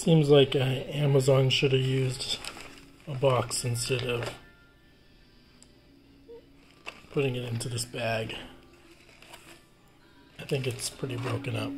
Seems like uh, Amazon should have used a box instead of putting it into this bag. I think it's pretty broken up.